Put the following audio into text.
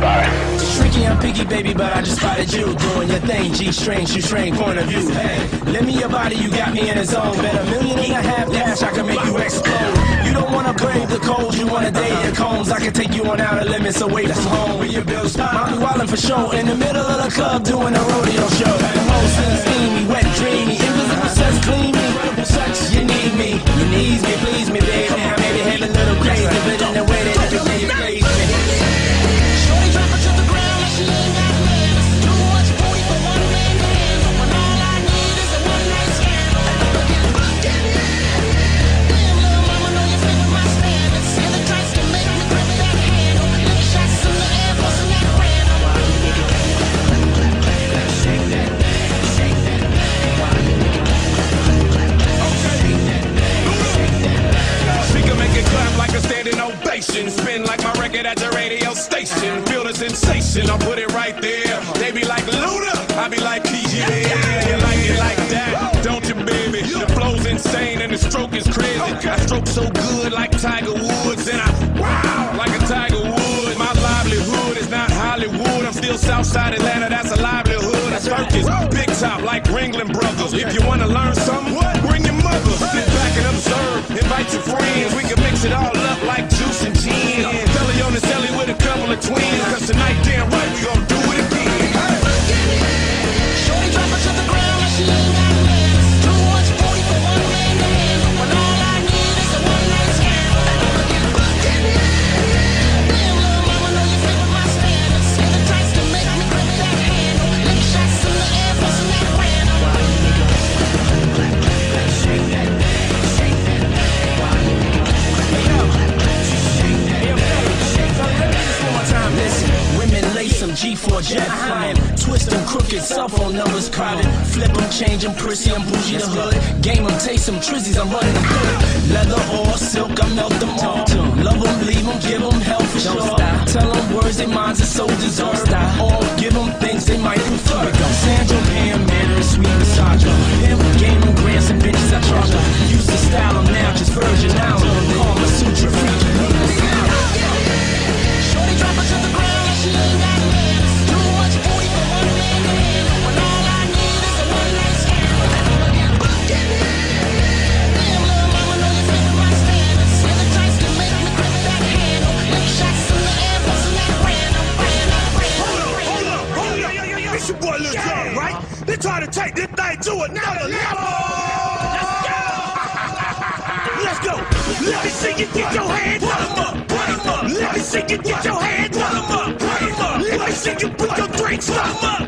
By. Tricky, I'm picky, baby, but I just spotted you doing your thing. G strange, you string, point of view. Hey, let me your body, you got me in a zone. Bet a million and a half cash, I can make you explode. You don't wanna brave the cold, you wanna date the combs. I can take you on outer limits away from home. Where your bills. Mommy wildin' for show in the middle of the club doing a rodeo show. The whole scene steamy, wet, record at the radio station. Feel the sensation, I'll put it right there. They be like Luda, I be like PG. Yeah, you like it like that, don't you, baby? The flow's insane and the stroke is crazy. I stroke so good like Tiger Woods, and I wow like a Tiger Woods. My livelihood is not Hollywood. I'm still Southside Atlanta, that's a livelihood. I circus, big top like Ringling Brothers. If you wanna learn something, twins. Cause G4 jet flying. Twist them, crooked, cell phone numbers crowded. Flip them, change them, prissy, I'm bougie the hood. Game them, taste them, trizzies, I'm running them good. Leather or silk, I melt them all. Love them, leave them, give them hell for sure. Tell them words they minds are so deserved. Or give them things they might prefer. Sandra, Pam, Manner, sweet massage. trying to take this thing to another level. Let's go. Let me see you get your hands up. Let me see you get your hands up. Let me see you put your drinks up.